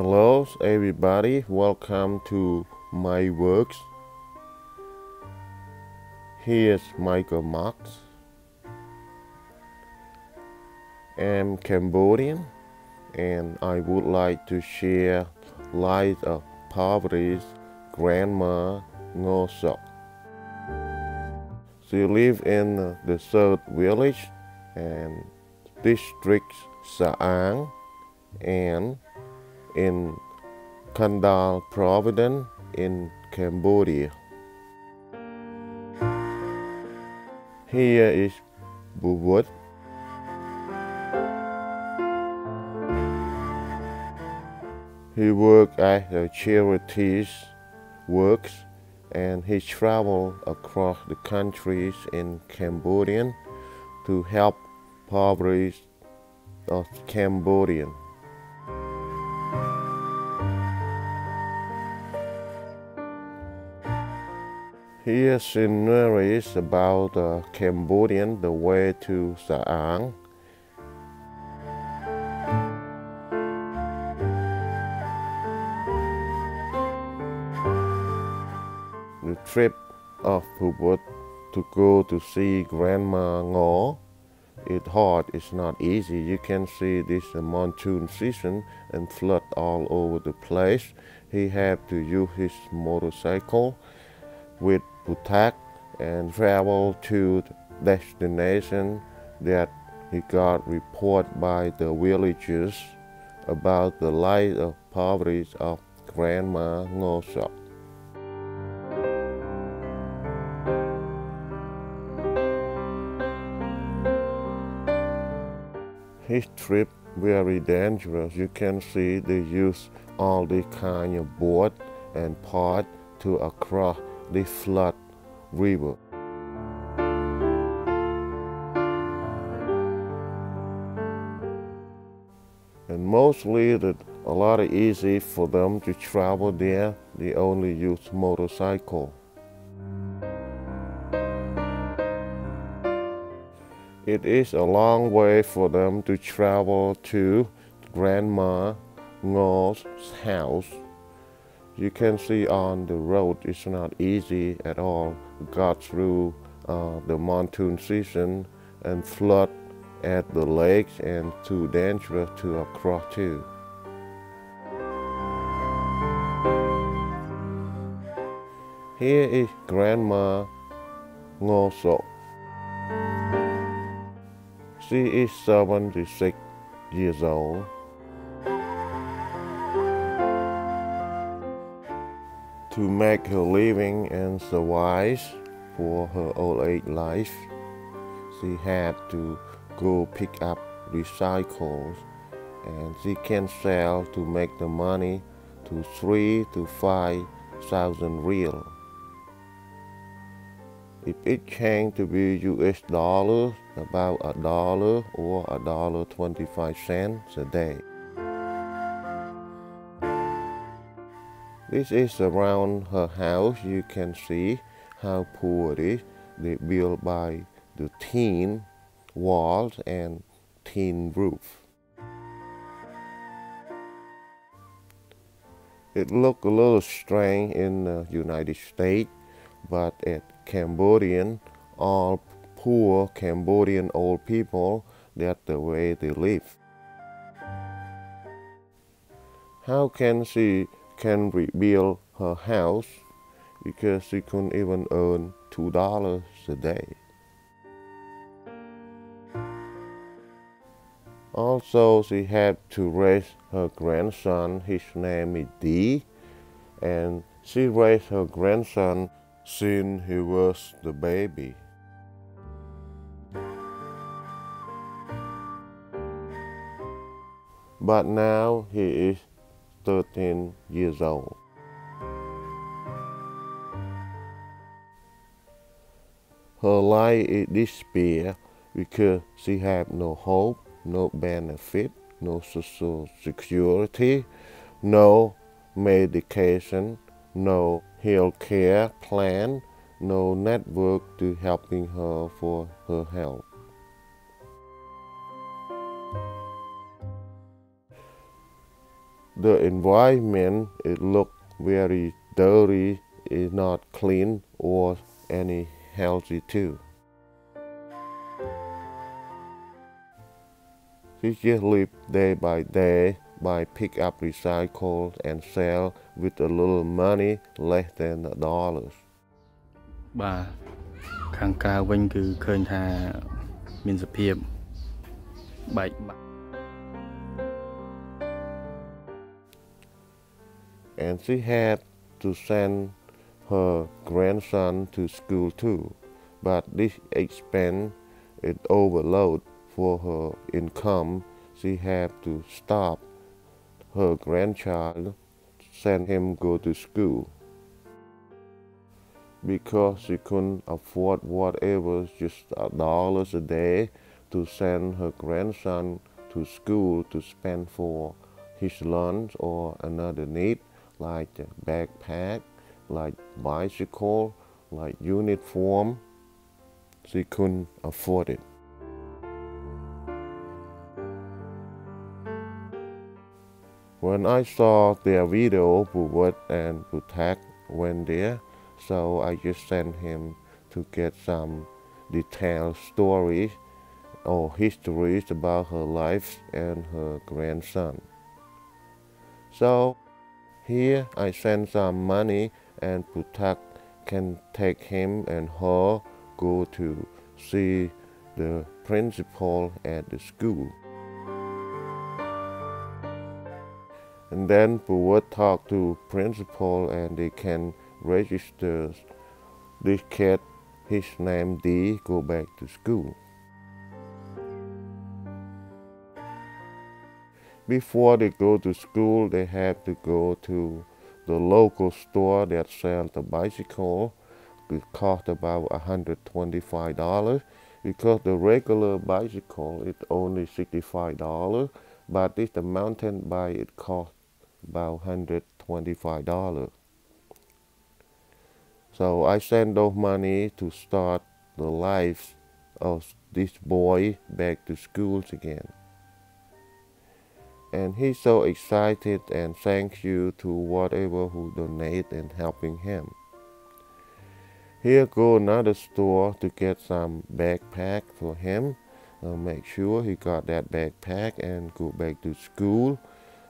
Hello, everybody. Welcome to Mike Works. Here's Michael Mok. I'm Cambodian, and I would like to share life of poverty's grandma Ngor Sok. She lived in the third village and district Saang and in Kandal Province in Cambodia. Here is Pou Vot. He worked at the charities works and he traveled across the countries in Cambodia to help poverty of Cambodian. Here sceneries about uh, Cambodian, the way to Saang. The trip of Phuket to go to see Grandma Ngor. It's hard, it's not easy. You can see this monsoon season and flood all over the place. He had to use his motorcycle with Pou Tak and travel to destination that he got report by the villagers about the life of poverty of Grandma Ngor Sok. His trip very dangerous. You can see they use all the kind of boat and pot to across the flood river. And mostly that a lot of easy for them to travel there. They only use motorcycle. It is a long way for them to travel to Grandma Ngor's house. You can see on the road it's not easy at all. Got through uh, the monsoon season and flood at the lakes and too dangerous to cross too. Here is Grandma Ngor Sok. She is 76 years old. To make her living and survive for her old age life, she had to go pick up recycles and she can sell to make the money to three to five thousand riel. If it came to be US dollars, about a dollar or a dollar 25 cents a day. This is around her house. You can see how poor it is. They built by the tin walls and tin roof. It looked a little strange in the United States, but at Cambodian, all poor Cambodian old people, that's the way they live. How can she can rebuild her house because she couldn't even earn two dollars a day. Also, she had to raise her grandson. His name is Dee, and she raised her grandson since he was the baby. But now he is 13 years old. Her life is despair because she have no hope, no benefit, no social security, no medication, no health care plan, no network to helping her for her health. the environment it look very dirty, is not clean or any healthy too. He just live day by day by pick up recycle and sell with a little money less than a dollars បាទខាងកាវិញគឺឃើញថាមានសភាពបែកបាក់ and she had to send her grandson to school too. But this expense it overload for her income. She had to stop her grandchild send him go to school. Because she couldn't afford whatever just a dollars a day to send her grandson to school to spend for his lunch or another need like backpack, like bicycle, like uniform. She couldn't afford it. When I saw their video, Pou Vot and Pou Tak went there, so I just sent him to get some detailed stories or histories about her life and her grandson. So here I send some money and Pou Tak can take him and her go to see the principal at the school. And then Pou Vot talk to principal and they can register this kid, his name D, go back to school. Before they go to school, they have to go to the local store that sells the bicycle. It cost about $125 because the regular bicycle is only $65, but this the mountain bike it costs about $125. So I send those money to start the life of this boy back to schools again. And he's so excited and thank you to whatever who donate and helping him. Here go another store to get some backpack for him. Uh, make sure he got that backpack and go back to school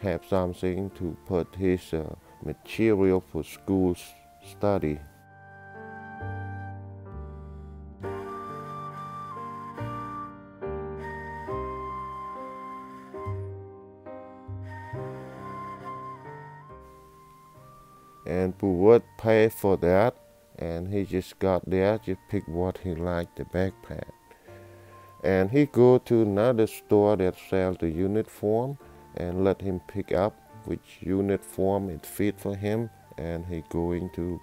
have something to put his uh, material for school study. And would pay for that and he just got there, just pick what he liked, the backpack. And he go to another store that sells the uniform and let him pick up which unit form it fit for him and he going to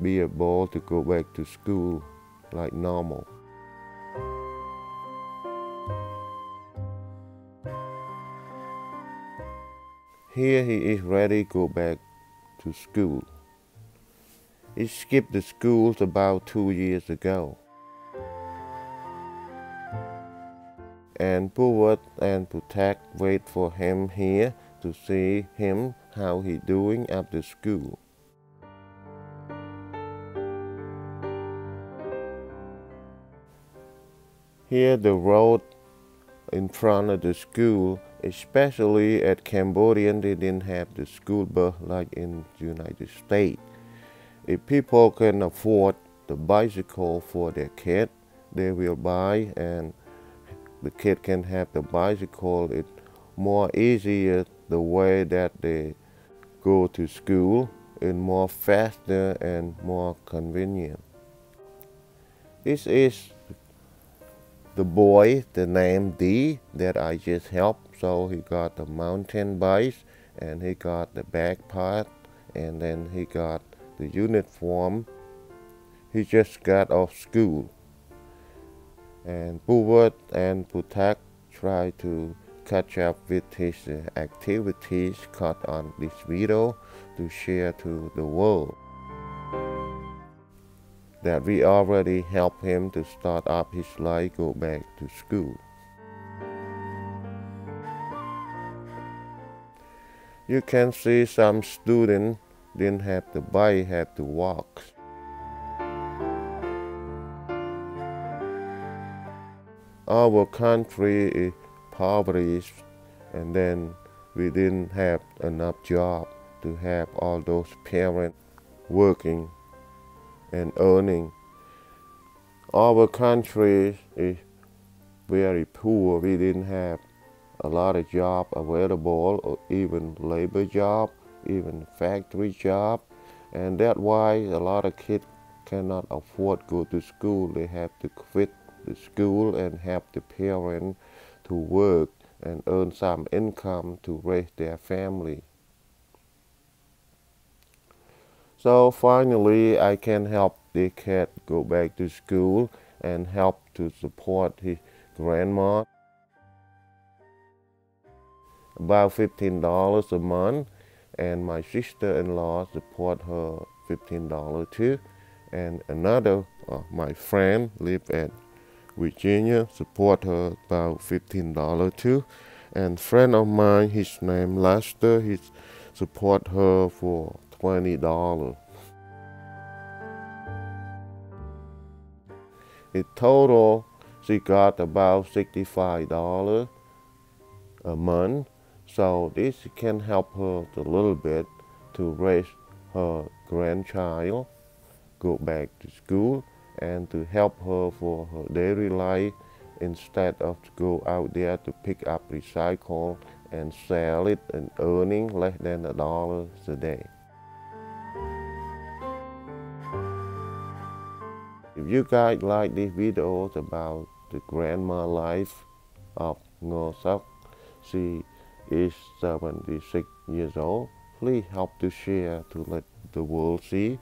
be able to go back to school like normal. Here he is ready to go back to school. He skipped the schools about two years ago. and Pou Vot and Pou Tak wait for him here to see him how he doing after school. Here the road in front of the school, especially at Cambodian, they didn't have the school bus like in United States. If people can afford the bicycle for their kid, they will buy and the kid can have the bicycle it more easier the way that they go to school and more faster and more convenient. This is the boy, the name D that I just helped. So he got the mountain bike and he got the backpack and then he got the uniform. He just got off school and Pou Vot and Pou Tak try to catch up with his activities caught on this video to share to the world. That we already helped him to start up his life, go back to school. You can see some students didn't have to bike, had to walk. Our country is impoverished and then we didn't have enough job to have all those parents working and earning. Our country is very poor. We didn't have a lot of job available or even labor job, even factory job. And that's why a lot of kids cannot afford go to school. They have to quit the school and help the parent to work and earn some income to raise their family. So finally, I can help the cat go back to school and help to support his grandma. About $15 a month, and my sister-in-law support her $15 too. And another, uh, my friend live at Virginia, support her about $15 too. And friend of mine, his name Lester, he support her for $20. In total, she got about $65 a month. So this can help her a little bit to raise her grandchild, go back to school, and to help her for her daily life instead of to go out there to pick up recycle and sell it and earning less than a dollar a day. If you guys like these videos about the grandma life of Ngor Sok, she is 76 years old. Please help to share to let the world see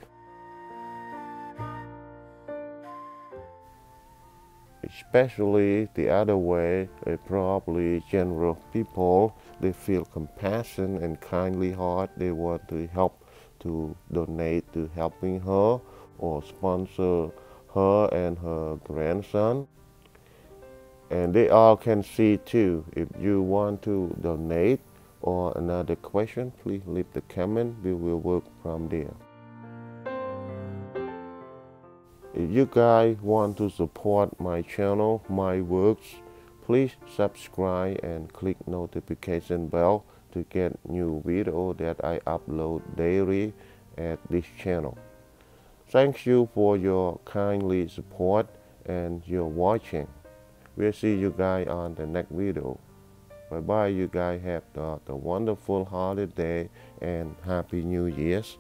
especially the other way, uh, probably general people, they feel compassion and kindly heart. They want to help to donate to helping her or sponsor her and her grandson. And they all can see too. If you want to donate or another question, please leave the comment. We will work from there. If you guys want to support my channel, Mike Works, please subscribe and click notification bell to get new video that I upload daily at this channel. Thank you for your kindly support and your watching. We'll see you guys on the next video. Bye bye you guys have the, the wonderful holiday and happy new year's.